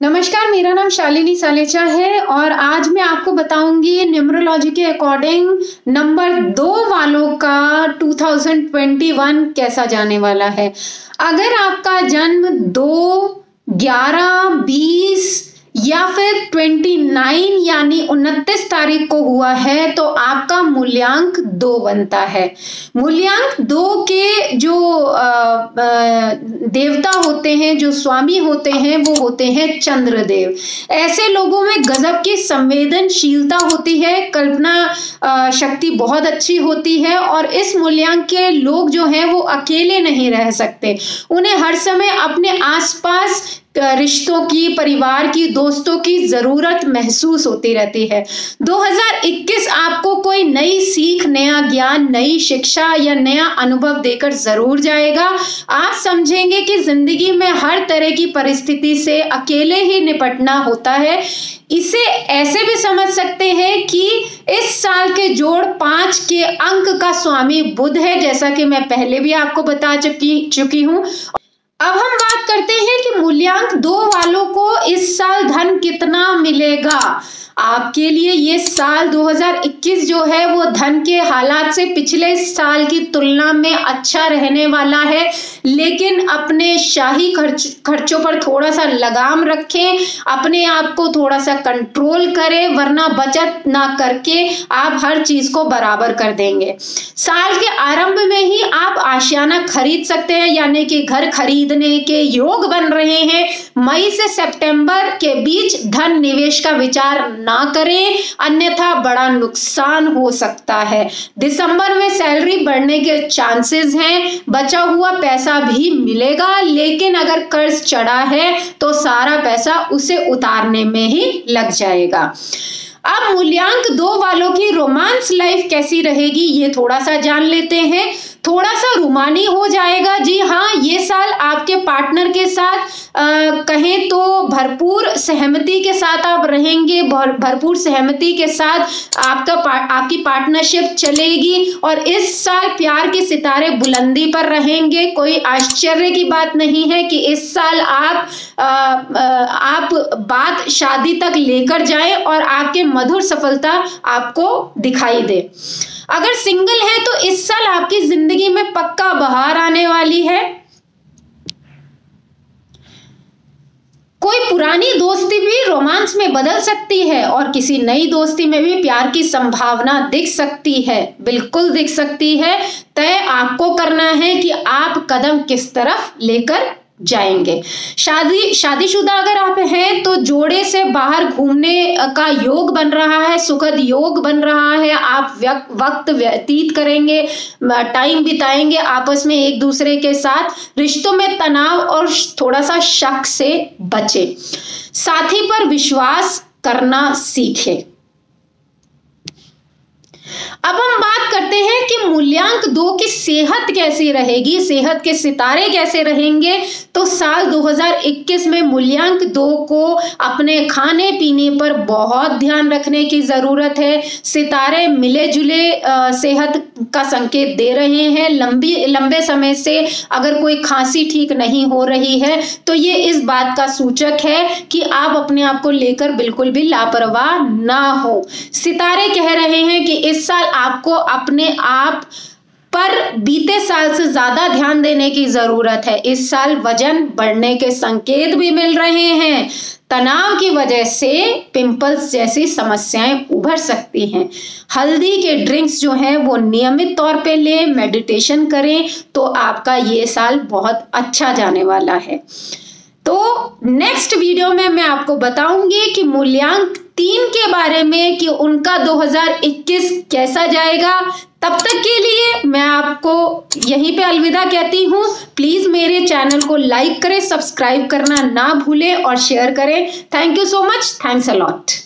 नमस्कार, मेरा नाम शालिनी सालेचा है और आज मैं आपको बताऊँगी न्यूमरोलॉजी के अकॉर्डिंग नंबर दो वालों का 2021 कैसा जाने वाला है। अगर आपका जन्म दो, ग्यारह, बीस या फिर 29 यानी 29 तारीख को हुआ है तो आपका मूल्यांक दो बनता है। मूल्यांक दो के जो देवता होते हैं, जो स्वामी होते हैं, वो होते हैं चंद्रदेव। ऐसे लोगों में गजब की संवेदनशीलता होती है, कल्पना शक्ति बहुत अच्छी होती है, और इस मूल्यांक के लोग जो हैं, वो अकेले नहीं रह सकते। उन्हें हर समय अपने आसपास रिश्तों की, परिवार की, दोस्तों की ज़रूरत महसूस होती रहती है। 2021 आपको कोई नई सीख, नया ज्ञान, नई शिक्षा या नया अनुभव देकर ज़रूर जाएगा। आप समझेंगे कि ज़िंदगी में हर तरह की परिस्थिति से अकेले ही निपटना होता है। इसे ऐसे भी समझ सकते हैं कि इस साल के जोड़ पाँच के अंक का स्वामी बुध है, जैसा कि मैं पहले भी आपको बता चुकी चुकी हूँ। अब हम बात करते हैं कि मूल्यांक दो वालों को इस साल धन कितना मिलेगा? आपके लिए ये साल 2021 जो है, वो धन के हालात से पिछले साल की तुलना में अच्छा रहने वाला है। लेकिन अपने शाही खर्च, खर्चों पर थोड़ा सा लगाम रखें, अपने आप को थोड़ा सा कंट्रोल करें, वरना बचत ना करके आप हर चीज़ को बराबर कर देंगे। साल के आरंभ में ही आप आशियाना खरीद सकते हैं, यानी कि घर खरीदने के योग बन रहे हैं। मई से सितंबर के बीच धन निवेश का विचार ना करें, अन्यथा बड़ा नुकसान हो सकता है। दिसंबर में सैलरी बढ़ने के चांसेस हैं, बचा हुआ पैसा भी मिलेगा, लेकिन अगर कर्ज चढ़ा है तो सारा पैसा उसे उतारने में ही लग जाएगा। अब मूल्यांक दो वालों की रोमांस लाइफ कैसी रहेगी, ये थोड़ा सा जान लेते हैं। थोड़ा सा रुमानी हो जाएगा, जी हाँ ये साल आपके पार्टनर के साथ कहें तो भरपूर सहमति के साथ आप रहेंगे भरपूर सहमति के साथ आपका पा, आपकी पार्टनरशिप चलेगी और इस साल प्यार के सितारे बुलंदी पर रहेंगे। कोई आश्चर्य की बात नहीं है कि इस साल आप आ, आ, आप बात शादी तक लेकर जाएँ और आपके मधुर सफलता आपको दिखाई दे। अगर सिंगल है तो इस साल आपकी ज़िंदगी में पक्का बहार आने वाली है कोई पुरानी दोस्ती भी रोमांस में बदल सकती है और किसी नई दोस्ती में भी प्यार की संभावना दिख सकती है। बिल्कुल दिख सकती है। तय आपको करना है कि आप कदम किस तरफ़ लेकर जाएँगे। शादी, शादीशुदा अगर आप हैं तो जोड़े से बाहर घूमने का योग बन रहा है, सुखद योग बन रहा है। आप वक्त व्यतीत करेंगे टाइम बिताएँगे आपस में एक दूसरे के साथ। रिश्तों में तनाव और थोड़ा सा शक से बचे। साथी पर विश्वास करना सीखे। अब हम बात करते हैं कि मूल्यांक दो की सेहत कैसी रहेगी, सेहत के सितारे कैसे रहेंगे। तो साल 2021 में मूल्यांक दो को अपने खाने पीने पर बहुत ध्यान रखने की ज़रूरत है। सितारे मिले जुले सेहत का संकेत दे रहे हैं। लंबी, लंबे समय से अगर कोई खांसी ठीक नहीं हो रही है तो ये इस बात का सूचक है कि आप अपने आप को लेकर बिल्कुल भी लापरवाह ना हो। सितारे कह रहे हैं कि इस साल आपको अपने आप पर बीते साल से ज़्यादा ध्यान देने की ज़रूरत है। इस साल वज़न बढ़ने के संकेत भी मिल रहे हैं। तनाव की वजह से पिंपल्स जैसी समस्याएँ उभर सकती हैं। हल्दी के ड्रिंक्स जो हैं, वो नियमित तौर पे लें, मेडिटेशन करें तो आपका ये साल बहुत अच्छा जाने वाला है। तो नेक्स्ट वीडियो में मैं आपको बताऊँगी कि मूल्यांक तीन के बारे में कि उनका 2021 कैसा जाएगा। तब तक के लिए मैं आपको यहीं पे अलविदा कहती हूँ। प्लीज़ मेरे चैनल को लाइक करें, सब्सक्राइब करना ना भूलें और शेयर करें। Thank you so much. Thanks a lot